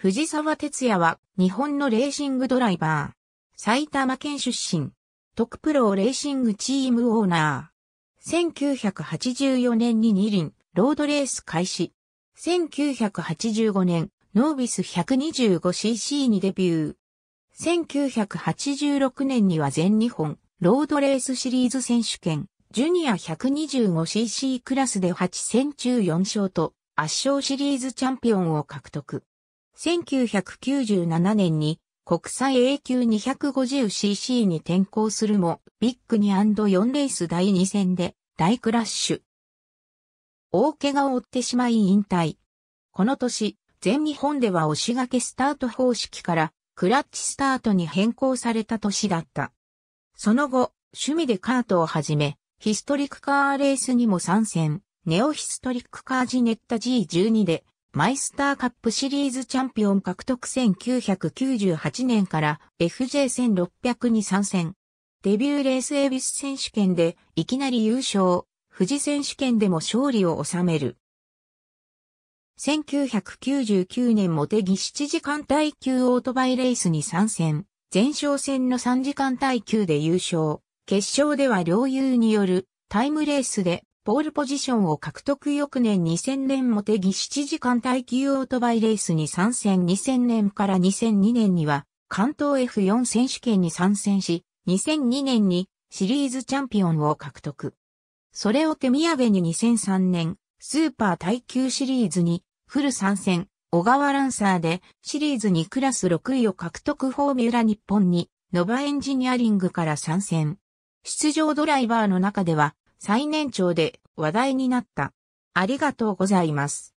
藤沢哲也は日本のレーシングドライバー。埼玉県出身。特プロレーシングチームオーナー。1984年に二輪、ロードレース開始。1985年、ノービス 125cc にデビュー。1986年には全日本、ロードレースシリーズ選手権、ジュニア 125cc クラスで8戦中4勝と圧勝シリーズチャンピオンを獲得。1997年に国際 A 級 250cc に転向するも、ビッグに &4 レース第2戦で大クラッシュ。大怪我を負ってしまい引退。この年、全日本では押し掛けスタート方式からクラッチスタートに変更された年だった。その後、趣味でカートを始め、ヒストリックカーレースにも参戦、ネオヒストリックカージネッタ G12 で、マイスターカップシリーズチャンピオン獲得1998年から FJ1600 に参戦。デビューレースエビス選手権でいきなり優勝、富士選手権でも勝利を収める。1999年モテギ7時間耐久オートバイレースに参戦。前哨戦の3時間耐久で優勝。決勝では両友によるタイムレースでポールポジションを獲得翌年2000年も手ぎ7時間耐久オートバイレースに参戦2000年から2002年には関東 F4 選手権に参戦し、2002年にシリーズチャンピオンを獲得。それを手土産に2003年、スーパー耐久シリーズにフル参戦、小川ランサーでシリーズ2クラス6位を獲得フォーミュラ日本にノバエンジニアリングから参戦。出場ドライバーの中では最年長で話題になった。ありがとうございます。